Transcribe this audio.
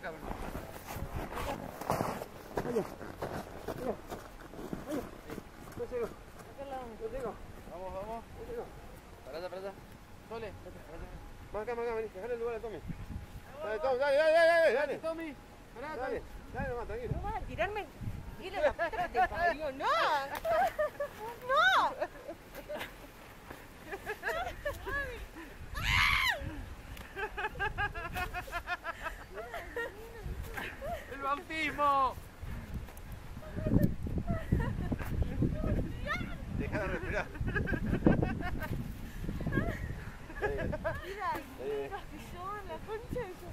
ven. No llego, no llego, Vamos, vamos. no llego. Para allá, para allá. Sole. Más acá, más acá, vení, dejale el lugar a Tommy. Dale, Tommy, dale, dale, dale, dale. Tommy. Pará. Dale, dale nomás, tranquilo. ¿No vas a tirarme? Dile la puta que te parió. ¡No! ¡El bautismo! Dejala respirar. Mira, que yo en la concha de su.